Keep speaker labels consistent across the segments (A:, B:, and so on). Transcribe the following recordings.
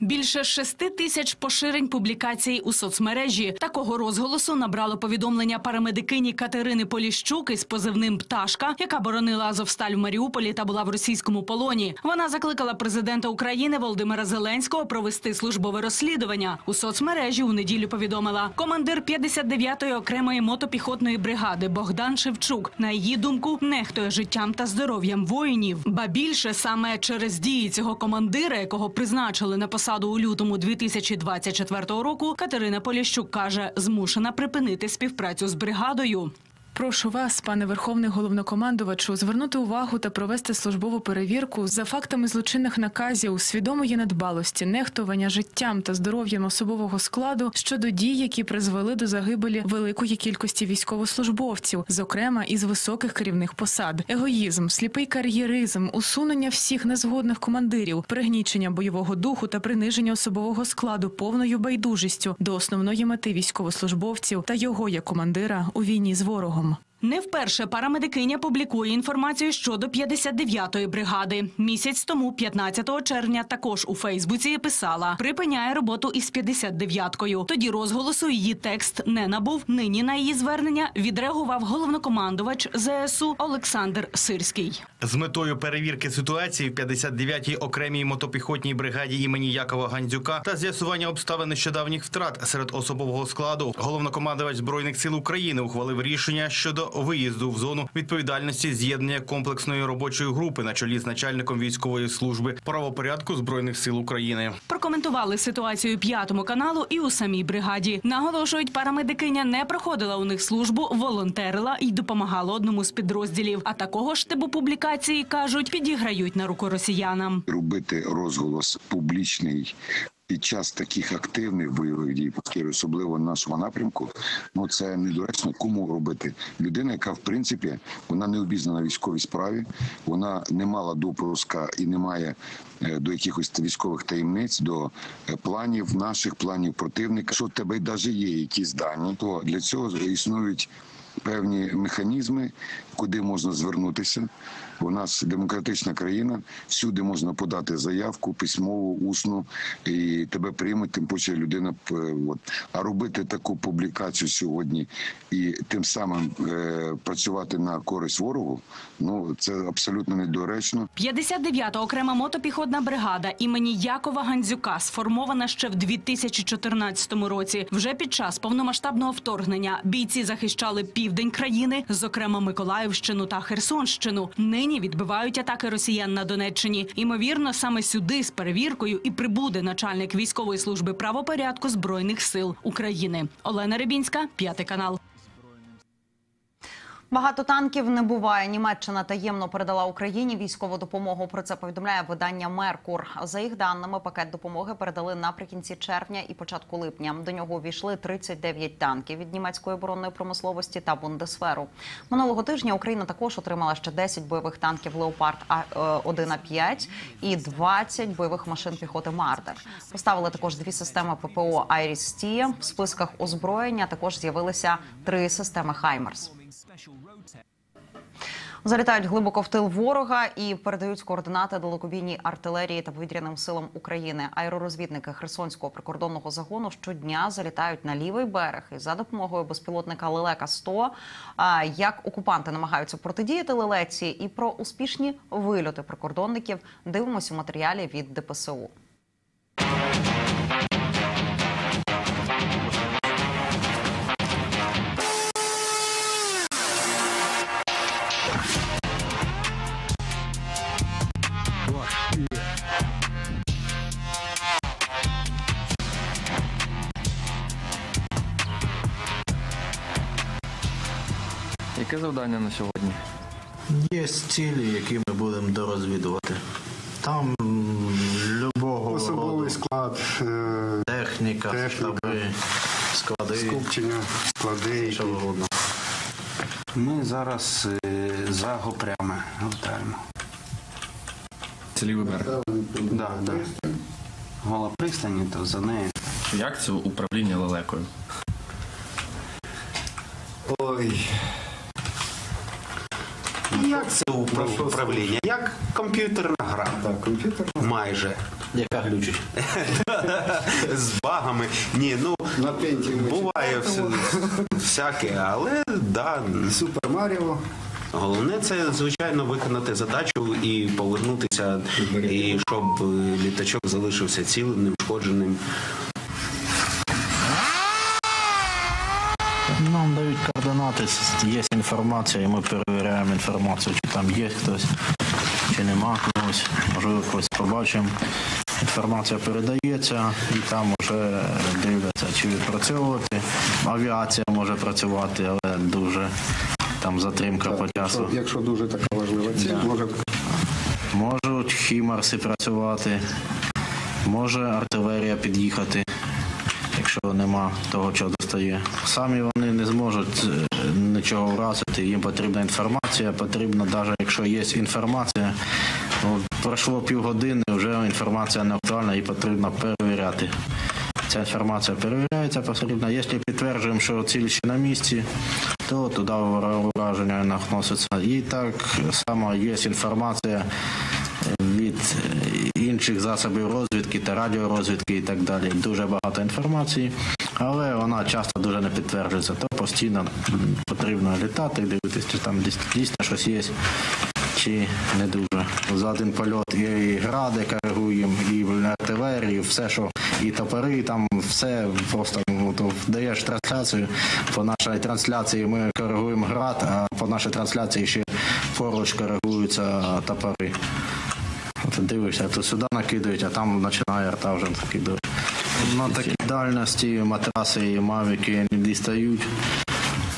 A: Більше шести тисяч поширень публікацій у соцмережі. Такого розголосу набрало повідомлення парамедикині Катерини Поліщук із позивним Пташка, яка боронила Азовсталь в Маріуполі та була в російському полоні. Вона закликала президента України Володимира Зеленського провести службове розслідування. У соцмережі у неділю повідомила командир 59-ї окремої мотопіхотної бригади Богдан Шевчук. На її думку, нехтує життям та здоров'ям воїнів. Ба більше саме через дії цього командира, якого призначили на посаду у лютому 2024 року, Катерина Поліщук каже, змушена припинити співпрацю з бригадою.
B: Прошу вас, пане верховний головнокомандувачу, звернути увагу та провести службову перевірку за фактами злочинних наказів, свідомої недбалості, нехтування життям та здоров'ям особового складу щодо дій, які призвели до загибелі великої кількості військовослужбовців, зокрема із високих керівних посад, егоїзм, сліпий кар'єризм, усунення всіх незгодних командирів, пригнічення бойового духу та приниження особового складу повною байдужістю до основної мети військовослужбовців та його як командира у війні з ворогом.
A: film Не вперше парамедикиня публікує інформацію щодо 59-ї бригади. Місяць тому, 15 червня, також у Фейсбуці писала припиняє роботу із 59-кою. Тоді розголосу її текст не набув. Нині на її звернення відреагував головнокомандувач ЗСУ Олександр Сирський.
C: З метою перевірки ситуації в 59-й окремій мотопіхотній бригаді імені Якова Гандзюка та з'ясування обставин нещодавніх втрат серед особового складу, головнокомандувач збройних сил України ухвалив рішення щодо виїзду в зону відповідальності з'єднання комплексної робочої групи на чолі з начальником військової служби правопорядку збройних сил України.
A: Прокоментували ситуацію п'ятому каналу і у самій бригаді. Наголошують, парамедикиня не проходила у них службу, волонтерила і допомагала одному з підрозділів. А такого ж типу публікації кажуть, підіграють на руку росіянам.
D: робити розголос публічний під час таких активних бойових дій, повторюю, особливо на нашому напрямку. Ну це недоречно. Кому робити? Людина, яка в принципі вона не обізнана військовій справі, вона не мала допуска і не має е, до якихось військових таємниць, до е, планів наших планів противника. Що в тебе навіть є якісь дані, то для цього існують певні механізми, куди можна звернутися. У нас демократична країна, всюди можна подати заявку, письмову, усну, і тебе приймуть, тим паче людина е, от. А робити таку публікацію сьогодні і тим самим е, працювати на користь ворогу, ну це абсолютно недоречно.
A: 59-та окрема мотопіхотна бригада імені Якова Гандзюка сформована ще в 2014 році. Вже під час повномасштабного вторгнення бійці захищали південь країни, зокрема Миколаївщину та Херсонщину. Нині відбивають атаки росіян на Донеччині. Імовірно, саме сюди з перевіркою і прибуде начальник військової служби правопорядку збройних сил України. Олена Рибінська, п'ятий канал.
E: Багато танків не буває. Німеччина таємно передала Україні військову допомогу. Про це повідомляє видання Меркур. За їх даними, пакет допомоги передали наприкінці червня і початку липня. До нього увійшли 39 танків від німецької оборонної промисловості та Бундесферу. Минулого тижня Україна також отримала ще 10 бойових танків Леопард 1 а 5 і 20 бойових машин піхоти Мардер. Поставили також дві системи ППО Айріс Стія. В списках озброєння також з'явилися три системи Хаймерс. Залітають глибоко в тил ворога і передають координати далекобійній артилерії та повітряним силам України. Аеророзвідники Херсонського прикордонного загону щодня залітають на лівий берег і за допомогою безпілотника Лелека 100 Як окупанти намагаються протидіяти лелеці і про успішні вильоти прикордонників дивимося у матеріалі від ДПСУ.
F: Яке завдання на сьогодні?
G: Є цілі, які ми будемо дорозвідувати. Там любого
H: Особовий
G: роду
H: склад, е,
G: техніка,
H: техніка,
G: штаби, склади,
H: скупчення, склади.
G: що угодно.
H: Ми зараз е, за Гопрями готуємо.
F: Це лівий берег.
H: Да, да. Гола пристані, то за нею.
F: Як це управління лелекою?
H: Ой.
G: Як це упра- управління? Як комп'ютерна гра?
H: Так, комп'ютер.
G: Майже. Яка глючить?
I: з багами. Ні, ну
H: На пенті
I: буває вся- всяке, але да.
H: Супер Маріо.
I: Головне це звичайно виконати задачу і повернутися, і щоб е, літачок залишився цілим, неушкодженим.
G: Нам дають координати, є інформація, і ми перевіряємо інформацію, чи там є хтось, чи нема когось. Можливо, когось побачимо. Інформація передається і там вже дивляться, чи відпрацьовувати. Авіація може працювати, але дуже там затримка по часу.
H: Якщо, якщо дуже така важлива ціль, може
G: Можуть хімарси працювати, може артилерія під'їхати, якщо нема того, що достає. Самі вони не зможуть е, нічого вразити, їм потрібна інформація, потрібно, навіть якщо є інформація, ну, пройшло півгодини, вже інформація не актуальна і потрібно перевіряти. Ця інформація перевіряється потрібно. Якщо підтверджуємо, що ціль ще на місці, то туди враження наноситься. І так само є інформація від е, інших засобів розвідки та радіорозвідки і так далі. Дуже багато інформації, але вона часто дуже не підтверджується. То постійно потрібно літати, дивитися, чи там дійсно щось є. Чи не дуже за один польот і гради коригуємо, і артилерію, все, що і топори, там все просто ну, то даєш трансляцію. По нашій трансляції ми коригуємо град, а по нашій трансляції ще поруч коригуються топори. От дивишся, то сюди накидають, а там починає арта вже накидувати. На такій дальності матраси і мавіки не дістають.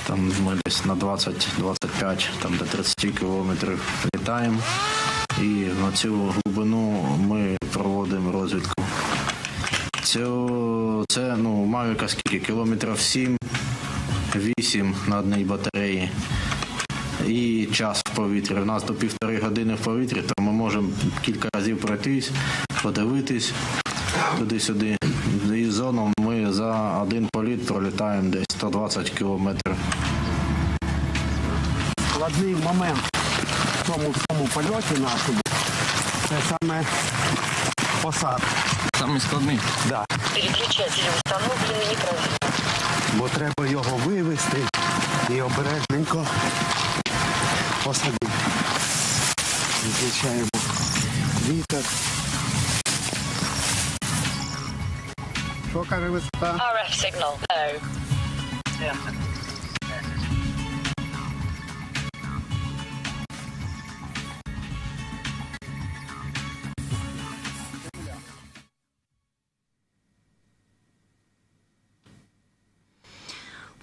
G: Там ми десь на 20-25, там до 30 кілометрів літаємо. І на цю глибину ми проводимо розвідку. Цю, це ну, Мавіка скільки? Кілометрів 7, 8 на одній батареї. І час в повітрі. У нас до півтори години в повітрі, то ми можемо кілька разів пройтись, подивитись туди-сюди. І зону ми за один політ пролітаємо десь 120 кілометрів.
J: складний момент в цьому всьому польоті нашому це саме посадка.
F: Самий складний.
J: Да. Бо треба його вивести і обережненько посадити. Включаємо вітер. Talk over with.
K: Uh, RF signal. No. Yeah.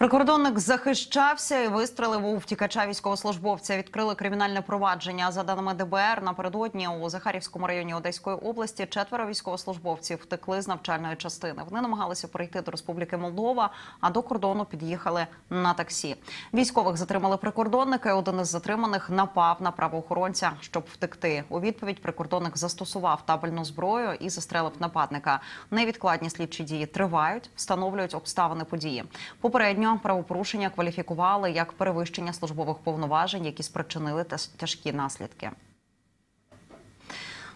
E: Прикордонник захищався і вистрелив у втікача військовослужбовця. Відкрили кримінальне провадження. За даними ДБР, напередодні у Захарівському районі Одеської області четверо військовослужбовців втекли з навчальної частини. Вони намагалися перейти до Республіки Молдова, а до кордону під'їхали на таксі. Військових затримали прикордонники. Один із затриманих напав на правоохоронця, щоб втекти. У відповідь прикордонник застосував табельну зброю і застрелив нападника. Невідкладні слідчі дії тривають, встановлюють обставини події. Попередньо правопорушення кваліфікували як перевищення службових повноважень, які спричинили тяж- тяжкі наслідки.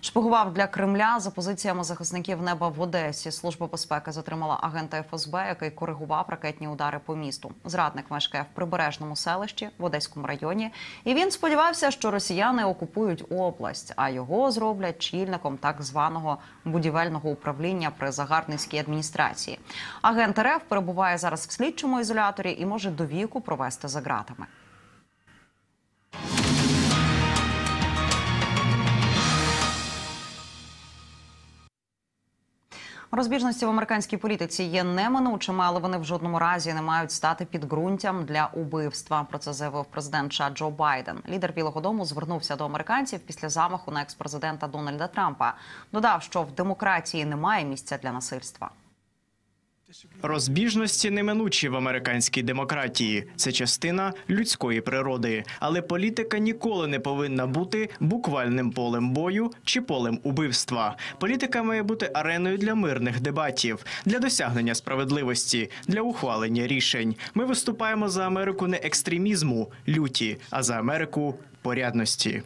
E: Шпигував для Кремля за позиціями захисників неба в Одесі. Служба безпеки затримала агента ФСБ, який коригував ракетні удари по місту. Зрадник мешкає в прибережному селищі в Одеському районі, і він сподівався, що росіяни окупують область, а його зроблять чільником так званого будівельного управління при загарбницькій адміністрації. Агент РФ перебуває зараз в слідчому ізоляторі і може до віку провести за ґратами. Розбіжності в американській політиці є неминучими, але вони в жодному разі не мають стати підґрунтям для убивства. Про це заявив президент США Джо Байден. Лідер Білого Дому звернувся до американців після замаху на експрезидента Дональда Трампа. Додав, що в демократії немає місця для насильства.
L: Розбіжності неминучі в американській демократії. Це частина людської природи. Але політика ніколи не повинна бути буквальним полем бою чи полем убивства. Політика має бути ареною для мирних дебатів, для досягнення справедливості, для ухвалення рішень. Ми виступаємо за Америку не екстремізму, люті, а за Америку порядності.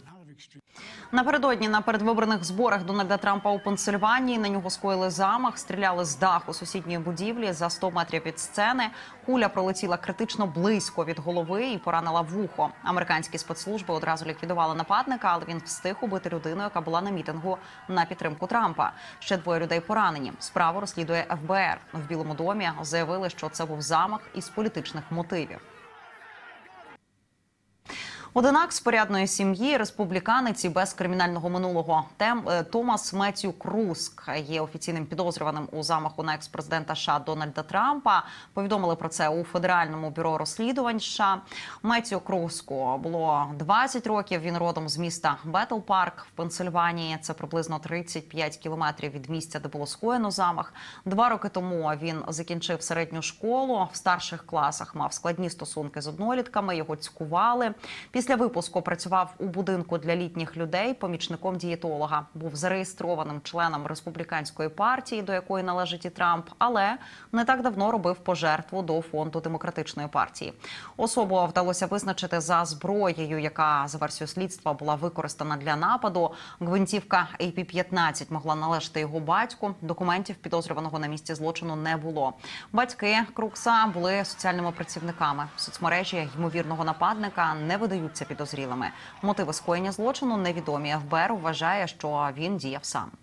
E: Напередодні на передвиборних зборах Дональда Трампа у Пенсильванії на нього скоїли замах, стріляли з даху сусідньої будівлі за 100 метрів від сцени. Куля пролетіла критично близько від голови і поранила вухо. Американські спецслужби одразу ліквідували нападника, але він встиг убити людину, яка була на мітингу на підтримку Трампа. Ще двоє людей поранені. Справу розслідує ФБР. В Білому домі заявили, що це був замах із політичних мотивів. Одинак з порядної сім'ї республіканець і без кримінального минулого Тем е, Томас Меттю Круск є офіційним підозрюваним у замаху на експрезидента США Дональда Трампа. Повідомили про це у федеральному бюро розслідувань. США. Меттю Круску було 20 років. Він родом з міста Бетл Парк в Пенсильванії. Це приблизно 35 кілометрів від місця, де було скоєно замах. Два роки тому він закінчив середню школу. В старших класах мав складні стосунки з однолітками. Його цькували. Після випуску працював у будинку для літніх людей помічником дієтолога. Був зареєстрованим членом республіканської партії, до якої належить і Трамп, але не так давно робив пожертву до фонду демократичної партії. Особу вдалося визначити за зброєю, яка за версією слідства була використана для нападу. Гвинтівка AP-15 могла належати його батьку. Документів підозрюваного на місці злочину не було. Батьки Крукса були соціальними працівниками. Соцмережі ймовірного нападника не видаються підозрілими. Мотиви скоєння злочину невідомі. ФБР вважає, що він діяв сам.